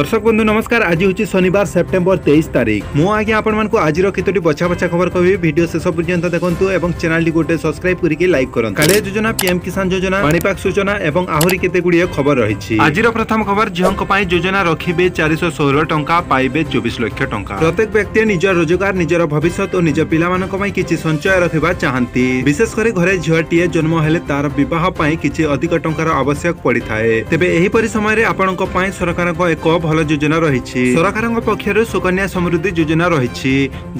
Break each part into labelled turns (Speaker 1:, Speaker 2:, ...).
Speaker 1: দর্শক বন্ধু নমস্কার আজ হচ্ছে শনিবার সেপ্টেম্বর তেইশ তারিখ মু আজ্ঞা আপনার আজির কতোটি বছা বছা খবর কবি ভিডিও শেষ পর্যন্ত দেখুন এবং চ্যানেলটি গোটে সবসক্রাইব করিকি লাইক করুন কালিয়া যোজনা পিএম কিষান যোজনা পাণিপাগ সূচনা এবং আহরি কেতে গুড়িয়ে খবর রয়েছে আজির প্রথম খবর ঝিউঙ্ক যোজনা রখিবে চারিশ ষোল টঙ্কা পাইবে চব্বিশ লক্ষ টঙ্কা প্রত্যেক ব্যক্তি নিজ রোজগার নিজের ভবিষ্যৎ ও নিজ পিলা পাই কিছু সঞ্চয় রাখা চাহান্তি বিশেষ করে ঘরে ঝিওটিয়ে জন্ম হলে তার বিবাহ পাই কিছু অধিক টঙ্কার আবশ্যক পড়িথায়ে তেবে এইপরি সময় আপনার পাই সরকারক এক ଭଲ ଯୋଜନା ରହିଛି ସରକାରଙ୍କ ପକ୍ଷରୁ ସୁକନ୍ୟା ସମୃଦ୍ଧି ଯୋଜନା ରହିଛି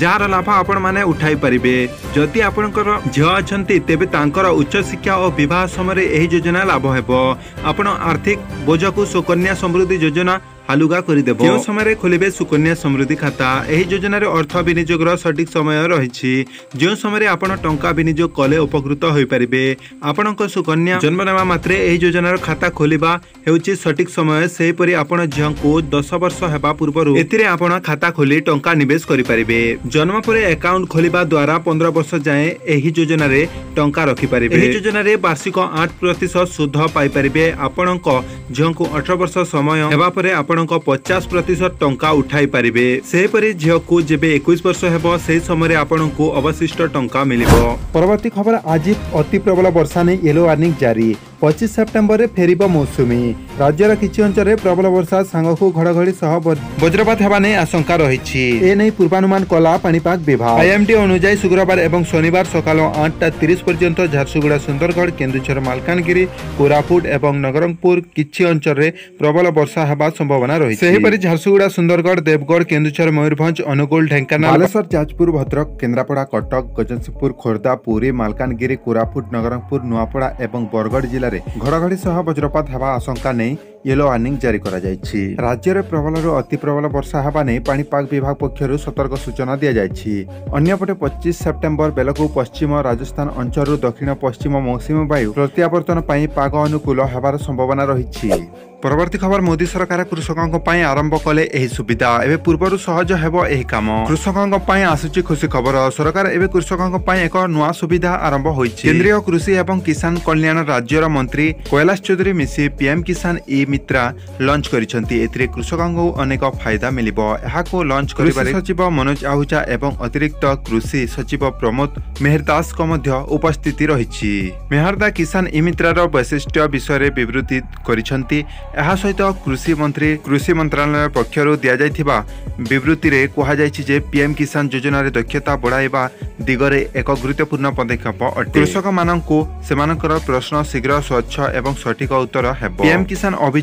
Speaker 1: ଯାହାର ଲାଭ ଆପଣ ମାନେ ଉଠାଇ ପାରିବେ ଯଦି ଆପଣଙ୍କର ଝିଅ ଅଛନ୍ତି ତେବେ ତାଙ୍କର ଉଚ୍ଚ ଶିକ୍ଷା ଓ ବିବାହ ସମୟରେ ଏହି ଯୋଜନା ଲାଭ ହେବ ଆପଣ ଆର୍ଥିକ ବୋଝକୁ ସୁକନ୍ୟା ସମୃଦ୍ଧି ଯୋଜନା ହାଲୁକା କରିଦେବ କେଉଁ ସମୟରେ ଖୋଲିବେ ସୁକନ୍ୟା ସମୃଦ୍ଧି ଖାତା ଏହି ଯୋଜନାରେ ଅର୍ଥ ବିନିଯୋଗର ସଠିକ୍ ସମୟ ରହିଛି ଯେଉଁ ସମୟରେ ଆପଣ ଟଙ୍କା ବିନିଯୋଗ କଲେ ଉପକୃତ ହୋଇପାରିବେ ଆପଣଙ୍କ ସୁକନ୍ୟା ଜନ୍ମ ନେବା ମାତ୍ରେ ଏହି ଯୋଜନାର ଖାତା ଖୋଲିବା ହେଉଛି ସଠିକ୍ ସମୟ ସେହିପରି ଆପଣ ଝିଅଙ୍କୁ ଦଶ ବର୍ଷ ହେବା ପୂର୍ବରୁ ଏଥିରେ ଆପଣ ଖାତା ଖୋଲି ଟଙ୍କା ନିବେଶ କରିପାରିବେ ଜନ୍ମ ପରେ ଆକାଉଣ୍ଟ ଖୋଲିବା ଦ୍ୱାରା ପନ୍ଦର ବର୍ଷ ଯାଏଁ ଏହି ଯୋଜନାରେ ଟଙ୍କା ରଖିପାରିବେ ଏହି ଯୋଜନାରେ ବାର୍ଷିକ ଆଠ ପ୍ରତିଶତ ସୁଧ ପାଇପାରିବେ ଆପଣଙ୍କ ଝିଅଙ୍କୁ ଅଠର ବର୍ଷ ସମୟ ହେବା ପରେ ଆପଣ ଆପଣଙ୍କ ପଚାଶ ପ୍ରତିଶତ ଟଙ୍କା ଉଠାଇ ପାରିବେ ସେହିପରି ଝିଅକୁ ଯେବେ ଏକୋଇଶ ବର୍ଷ ହେବ ସେହି ସମୟରେ ଆପଣଙ୍କୁ ଅବଶିଷ୍ଟ ଟଙ୍କା ମିଳିବ ପରବର୍ତ୍ତୀ ଖବର ଆଜି ଅତି ପ୍ରବଳ ବର୍ଷା ନେଇ ୟେଲୋ ୱାର୍ଣ୍ଣିଂ ଜାରି পঁচিশ সেপ্টেম্বরে ফেরব মৌসুমী রাজ্যের কিছু অঞ্চলে প্রবল বর্ষা সাঙ্গকু ঘড়ঘড়ি সহ বজ্রপাত হওয়া নিয়ে আশঙ্কা রয়েছে এ নেই পূর্বানুমান কলা পাপাগ বিভাগ আইএমডি অনুযায়ী শুক্রবার এবং শনিবার সকাল আটটা তিরিশ পর্যন্ত ঝারসুগুড়া সুন্দরগড় কেন্দুঝর মালকানগিরি কোরাপুট এবং নবরঙ্গপুর কিছু অঞ্চলে প্রবল বর্ষা হওয়ার সম্ভাবনা রয়েছে সেইপরি ঝারসুগুড়া সুন্দরগড় দেবগড় কেন্দুঝর ময়ূরভঞ্জ অনুগুল ঢেঙ্কানাল বালেশ্বর যাজপুর ভদ্রক কেন্দ্রাপড়া কটক গজনসিংহপুর খোর্ধা পুরী মালকানগিরি কোরাপুট নবরঙ্গপুর নুয়াপড়া এবং বরগড় জেলার ଘଡ଼ଘଡ଼ି ସହ ବଜ୍ରପାତ ହେବା ଆଶଙ୍କା ନେଇ ୟେଲୋ ୱାର୍ଣ୍ଣିଂ ଜାରି କରାଯାଇଛି ରାଜ୍ୟରେ ପ୍ରବଳରୁ ଅତି ପ୍ରବଳ ବର୍ଷା ହେବା ନେଇ ପାଣିପାଗ ବିଭାଗ ପକ୍ଷରୁ ସତର୍କ ସୂଚନା ଦିଆଯାଇଛି ଅନ୍ୟପଟେ ପଚିଶ ସେପ୍ଟେମ୍ବର ବେଳକୁ ପଶ୍ଚିମ ରାଜସ୍ଥାନ ଅଞ୍ଚଳରୁ ଦକ୍ଷିଣ ପଶ୍ଚିମ ମୌସୁମୀ ବାୟୁ ପ୍ରତ୍ୟାବର୍ତ୍ତନ ପାଇଁ ପାଗ ଅନୁକୂଳ ହେବାର ସମ୍ଭାବନା ରହିଛି ପରବର୍ତ୍ତୀ ଖବର ମୋଦି ସରକାର କୃଷକଙ୍କ ପାଇଁ ଆରମ୍ଭ କଲେ ଏହି ସୁବିଧା ଏବେ ପୂର୍ବରୁ ସହଜ ହେବ ଏହି କାମ କୃଷକଙ୍କ ପାଇଁ ଆସୁଛି ଖୁସି ଖବର ସରକାର ଏବେ କୃଷକଙ୍କ ପାଇଁ ଏକ ନୂଆ ସୁବିଧା ଆରମ୍ଭ ହୋଇଛି କେନ୍ଦ୍ରୀୟ କୃଷି ଏବଂ କିଷାନ କଲ୍ୟାଣ ରାଜ୍ୟର ମନ୍ତ୍ରୀ କୈଳାସ ଚୌଧୁରୀ ମିଶି PM Kisan e Mitra launch କରିଛନ୍ତି ଏଥିରେ କୃଷକଙ୍କୁ ଅନେକ ଫାଇଦା ମିଳିବ ଏହାକୁ ଲଞ୍ଚ କରିବାରେ ସଚିବ ମନୋଜ ଆହୁଜା ଏବଂ ଅତିରିକ୍ତ କୃଷି ସଚିବ ପ୍ରମୋଦ ମେହରଦାସଙ୍କ ମଧ୍ୟ ଉପସ୍ଥିତି ରହିଛି ମେହରଦା କିଷାନ ଇ ମିତ୍ରାର ବୈଶିଷ୍ଟ୍ୟ ବିଷୟରେ ବିବୃତ୍ତି କରିଛନ୍ତି ଏହା ସହିତ କୃଷି ମନ୍ତ୍ରୀ କୃଷି ମନ୍ତ୍ରଣାଳୟ ପକ୍ଷରୁ ଦିଆଯାଇଥିବା ବିବୃତ୍ତିରେ କୁହାଯାଇଛି ଯେ ପିଏମ୍ କିଷାନ ଯୋଜନାରେ ଦକ୍ଷତା ବଢ଼ାଇବା ଦିଗରେ ଏକ ଗୁରୁତ୍ୱପୂର୍ଣ୍ଣ ପଦକ୍ଷେପ ଅଟେ କୃଷକମାନଙ୍କୁ ସେମାନଙ୍କର ପ୍ରଶ୍ନ ଶୀଘ୍ର ସ୍ୱଚ୍ଛ ଏବଂ ସଠିକ ଉତ୍ତର ହେବ ପିଏମ୍ କିଷାନ ଅଭିଯାନ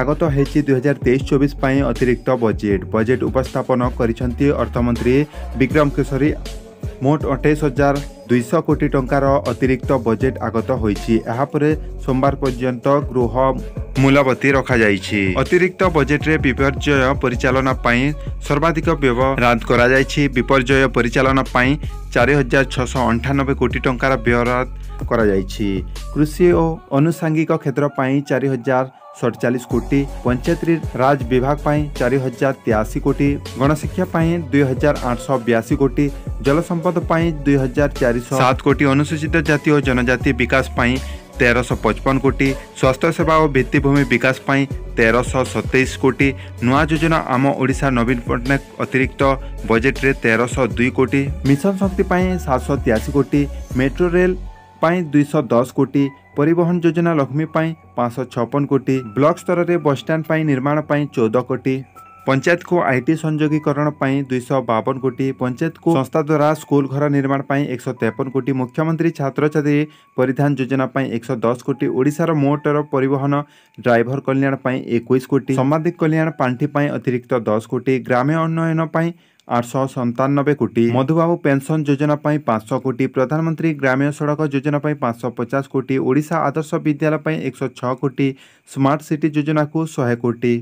Speaker 1: আগত হয়েছে দুই হাজার তেইশ চবিশ পাই অতিরিক্ত বজেট বজেট উপস্থাপন করেছেন অর্থমন্ত্রী বিক্রম কেশরী মোট অঠেইশ হাজার দুইশ কোটি টঙ্কার অতিরিক্ত বজেট আগত হয়েছে এপরে সোমবার পর্যন্ত গৃহ মূলবতী রখাযাইছি অতিরিক্ত বজেটরে বিপর্যয় পরিচালনা সর্বাধিক ব্যয়রাদ করা যাইছি বিপর্যয় পরিচালনা চারি হাজার ছশ অঠানবে কোটি টঙ্কার ব্যয়রাদ করা যাইছি কৃষি ও আনুষাঙ্গিক ক্ষেত্র চারি হাজার सड़चाश कोटि पंचायतरी राज विभाग चारि हजार तेयासी कोटी गणशिक्षापी दुई हजार आठश बयासी कोटी संपद दुई हजार चार सात कोटी अनुसूचित जाति और जनजाति विकास तेरश पचपन कोटी स्वास्थ्य सेवा और भित्तिमि विकास तेरश सतईस कोटी नुआ योजना आम ओडा नवीन पट्टनायक अतिरिक्त बजेट्रे तेरश दुई कोटी मिशन शक्ति सातश तेयासी कोटी मेट्रो रेल दुईश दस कोटी परिवहन योजना लक्ष्मीपाई पांच छपन कोटी ब्लक स्तर में बसस्टाण निर्माण चौदह कोटी पंचायत को आईटी संयोगीकरण दुईश बावन कोटी पंचायत को संस्था द्वारा स्कूल घर निर्माण एक सौ तेपन कोटी मुख्यमंत्री छात्र छात्री परिधान योजना एक सौ दस कोटी ओडार मोटर परिवहन ड्राइवर कल्याण एक कोटी सामाजिक कल्याण पांठि अतिरिक्त दस कोटी ग्राम्य उन्नयन आठशह सन्तानबे कोटी मधुबाबू पेंशन योजना पाँच कोटी प्रधानमंत्री ग्रामीण सड़क योजना पाँच पचास कोटी ओडा आदर्श विद्यालय एक सौ छः कोटी स्मार्ट सिटी योजना को शहे कोटी